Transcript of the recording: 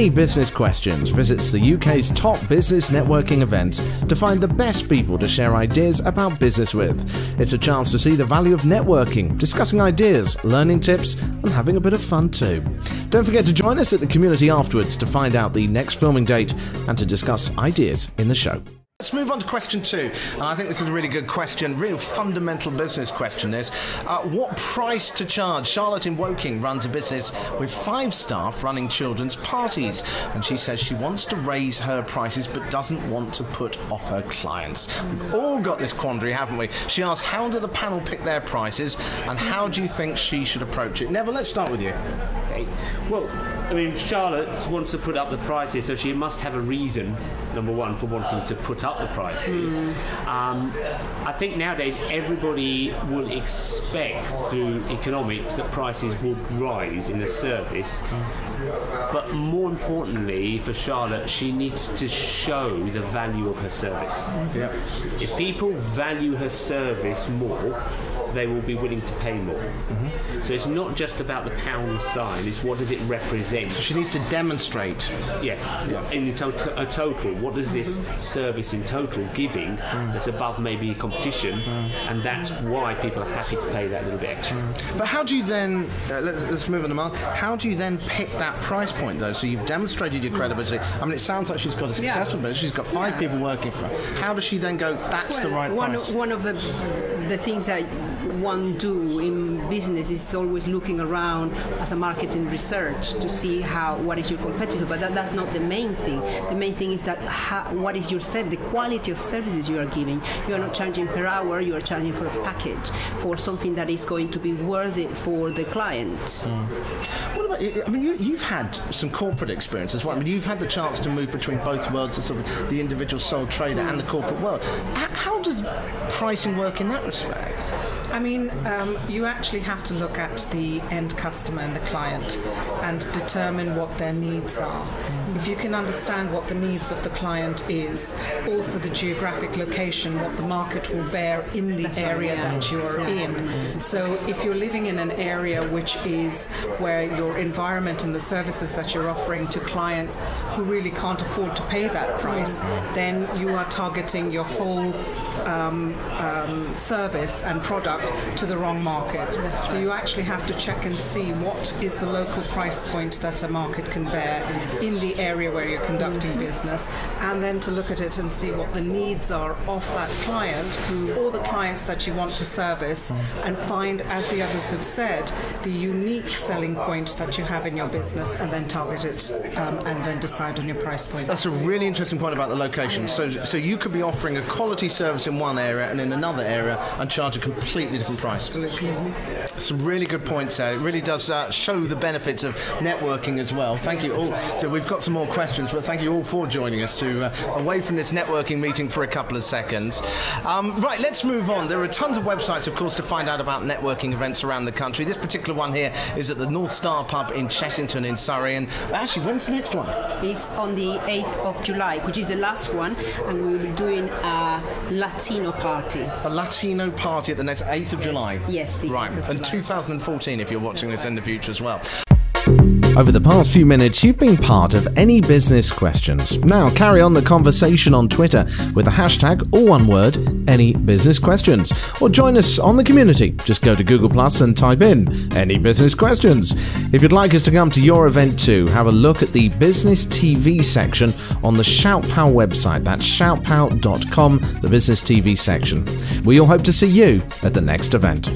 Any Business Questions visits the UK's top business networking events to find the best people to share ideas about business with. It's a chance to see the value of networking, discussing ideas, learning tips, and having a bit of fun too. Don't forget to join us at the community afterwards to find out the next filming date and to discuss ideas in the show. Let's move on to question two. And I think this is a really good question, real fundamental business question is uh, what price to charge? Charlotte in Woking runs a business with five staff running children's parties. And she says she wants to raise her prices but doesn't want to put off her clients. We've all got this quandary, haven't we? She asks, how do the panel pick their prices and how do you think she should approach it? Neville, let's start with you. Well, I mean, Charlotte wants to put up the prices, so she must have a reason, number one, for wanting to put up the prices. Um, I think nowadays everybody will expect through economics that prices will rise in a service. But more importantly, for Charlotte, she needs to show the value of her service. Yeah. If people value her service more, they will be willing to pay more. Mm-hmm. So it's not just about the pound sign, it's what does it represent. So she needs to demonstrate. Yes, in to- a total, what does this service in total giving that's above maybe competition, and that's why people are happy to pay that little bit extra. But how do you then, uh, let's, let's move on to Mark, how do you then pick that price point though? So you've demonstrated your credibility. I mean, it sounds like she's got a successful business, she's got five people working for her. How does she then go, that's the right one, price? One of the, the things that one do in business is always looking around as a marketing research to see how what is your competitor. But that, that's not the main thing. The main thing is that how, what is your service, the quality of services you are giving. You are not charging per hour. You are charging for a package for something that is going to be worthy for the client. Mm. What about, I mean, you, you've had some corporate experience as well. I mean, you've had the chance to move between both worlds, sort of the individual sole trader and the corporate world. How does pricing work in that respect? I mean, um, you actually have to look at the end customer and the client and determine what their needs are. If you can understand what the needs of the client is, also the geographic location, what the market will bear in the area that you are in. So if you're living in an area which is where your environment and the services that you're offering to clients who really can't afford to pay that price, then you are targeting your whole um, um, service and product to the wrong market. So you actually have to check and see what is the local price point that a market can bear in the area where you're conducting business, and then to look at it and see what the needs are of that client or the clients that you want to service, and find, as the others have said, the unique selling point that you have in your business, and then target it, um, and then decide on your price point. That's a really interesting point about the location. So, so you could be offering a quality service in one area and in another area and charge a completely different price. Absolutely. Some really good points there. It really does uh, show the benefits of networking as well. Thank you all. So we've got some more questions, but thank you all for joining us to uh, away from this networking meeting for a couple of seconds. Um, right, let's move on. There are tons of websites, of course, to find out about networking events around the country. This particular one here is at the North Star Pub in Chessington in Surrey. And actually, when's the next one? It's on the 8th of July, which is the last one, and we will be doing a Latino party. A Latino party at the next 8th of July. Yes, the right, 8th of and 2014 if you're watching this in the future as well. Over the past few minutes, you've been part of Any Business Questions. Now carry on the conversation on Twitter with the hashtag, all one word, Any Business Questions. Or join us on the community. Just go to Google Plus and type in Any Business Questions. If you'd like us to come to your event too, have a look at the Business TV section on the ShoutPow website. That's shoutpow.com, the Business TV section. We all hope to see you at the next event.